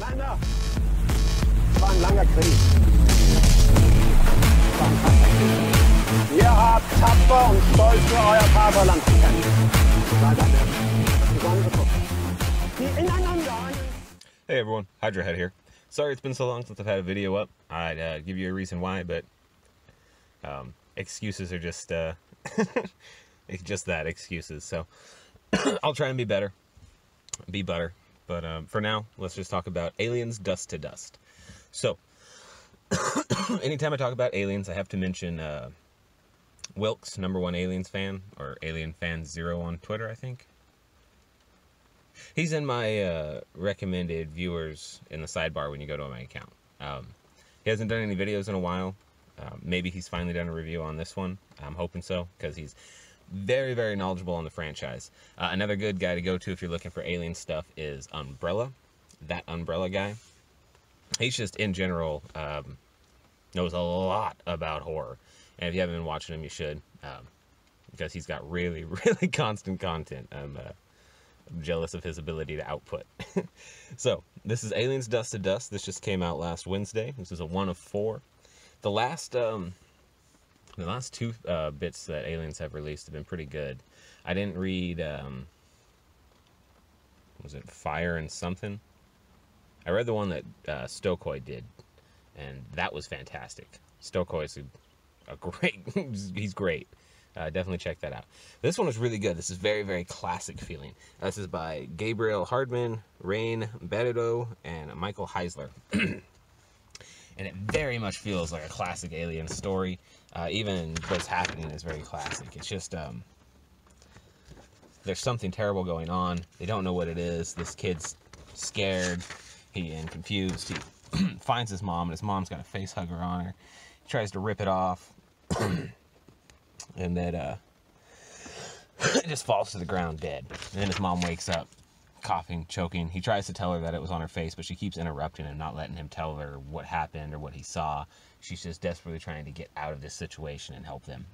Es war ein langer Krieg. Ihr habt tapfer und stolz für euer Vaterland gekämpft. Hey everyone, Hydra Hut here. Sorry it's been so long since I've had a video up. I'd uh, give you a reason why, but um, excuses are just uh, just that excuses. So I'll try and be better, be better. But um, for now, let's just talk about aliens, dust to dust. So anytime I talk about aliens, I have to mention uh, Wilkes, number one aliens fan, or Alien Fan Zero on Twitter, I think. He's in my uh, recommended viewers in the sidebar when you go to my account. Um, he hasn't done any videos in a while. Um, maybe he's finally done a review on this one. I'm hoping so because he's very, very knowledgeable on the franchise. Uh, another good guy to go to if you're looking for alien stuff is Umbrella. That Umbrella guy. He's just in general um, knows a lot about horror, and if you haven't been watching him, you should um, because he's got really, really constant content. I'm uh, jealous of his ability to output. so this is Aliens Dust to Dust. This just came out last Wednesday. This is a one of four. The last um, the last two uh, bits that Aliens have released have been pretty good. I didn't read um, was it Fire and something. I read the one that uh, did, and that was fantastic. Stokoe is a, a great. he's great. Uh, definitely check that out. This one is really good. This is very, very classic feeling. This is by Gabriel Hardman, Rain Beredo, and Michael Heisler. and it very much feels like a classic alien story. Uh, even what's happening is very classic. It's just um, there's something terrible going on. They don't know what it is. This kid's scared he and confused. He finds his mom, and his mom's got a face hugger on her. He tries to rip it off. and then uh it just falls to the ground dead. And then his mom wakes up, coughing, choking. He tries to tell her that it was on her face, but she keeps interrupting him, not letting him tell her what happened or what he saw. She's just desperately trying to get out of this situation and help them,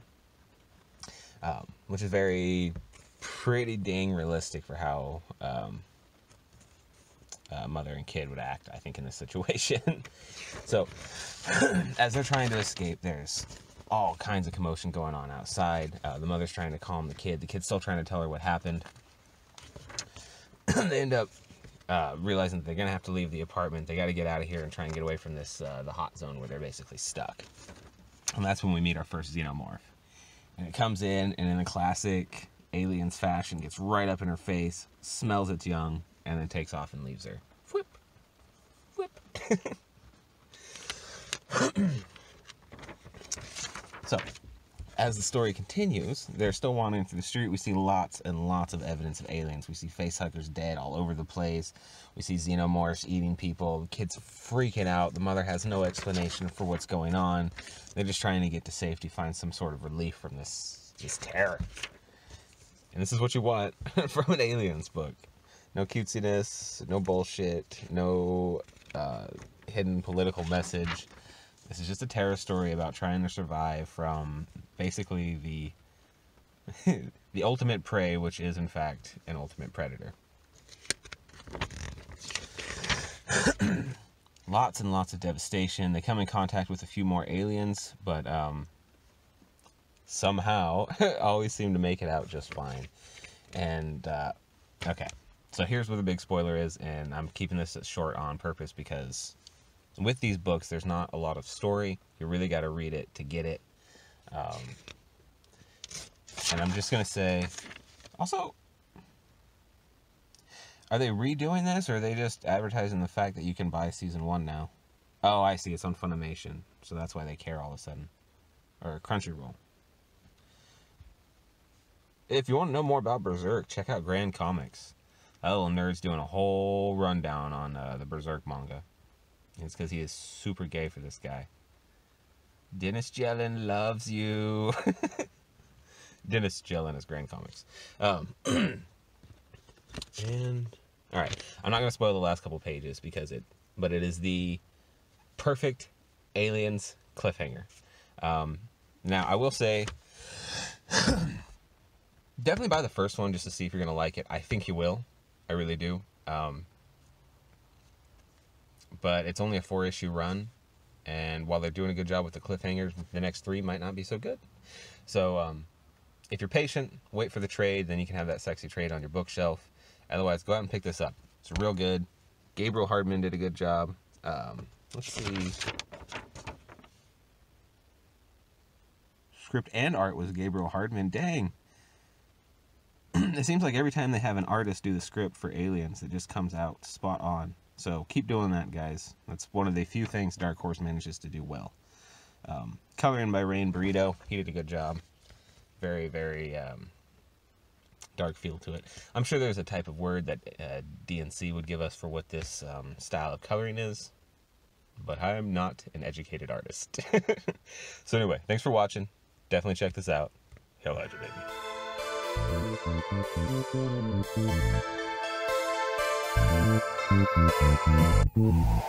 um, which is very pretty dang realistic for how um, uh, mother and kid would act. I think in this situation. so as they're trying to escape, there's all kinds of commotion going on outside. Uh, the mother's trying to calm the kid. The kid's still trying to tell her what happened. they end up uh, realizing they're gonna have to leave the apartment. They got to get out of here and try and get away from this uh, the hot zone where they're basically stuck. And that's when we meet our first xenomorph. And it comes in and in a classic aliens fashion gets right up in her face, smells it's young, and then takes off and leaves her. Whip, whip. So, as the story continues, they're still wandering through the street. We see lots and lots of evidence of aliens. We see facehuggers dead all over the place. We see xenomorphs eating people. Kid's freaking out. The mother has no explanation for what's going on. They're just trying to get to safety, find some sort of relief from this this terror. And this is what you want from an aliens book. No cutesiness, no bullshit, no uh, hidden political message. This is just a terror story about trying to survive from basically the the ultimate prey, which is in fact an ultimate predator. lots and lots of devastation. They come in contact with a few more aliens, but um, somehow always seem to make it out just fine. And uh, okay, so here's where the big spoiler is, and I'm keeping this short on purpose because with these books, there's not a lot of story. You really got to read it to get it. Um, and I'm just going to say, also, are they redoing this or are they just advertising the fact that you can buy season one now? Oh, I see. It's on Funimation. So that's why they care all of a sudden. Or Crunchyroll. If you want to know more about Berserk, check out Grand Comics. That little nerd's doing a whole rundown on uh, the Berserk manga. It's because he is super gay for this guy. Dennis Jellin loves you. Dennis Jellin is Grand Comics. Um, and all right, I'm not gonna spoil the last couple pages because it, but it is the perfect aliens cliffhanger. Um, now I will say, definitely buy the first one just to see if you're gonna like it. I think you will. I really do. Um, but it's only a four issue run. And while they're doing a good job with the cliffhangers, the next three might not be so good. So, um, if you're patient, wait for the trade, then you can have that sexy trade on your bookshelf. Otherwise, go out and pick this up. It's real good. Gabriel Hardman did a good job. Um, let's see. Script and art was Gabriel Hardman. Dang. it seems like every time they have an artist do the script for Aliens, it just comes out spot on. So keep doing that, guys. That's one of the few things Dark Horse manages to do well. Um, coloring by Rain Beredo. He did a good job. Very, very um, dark feel to it. I'm sure there's a type of word that uh, DNC would give us for what this um, style of coloring is, but I'm not an educated artist. so anyway, thanks for watching. Definitely check this out. Hell Hydra, baby. Thank you.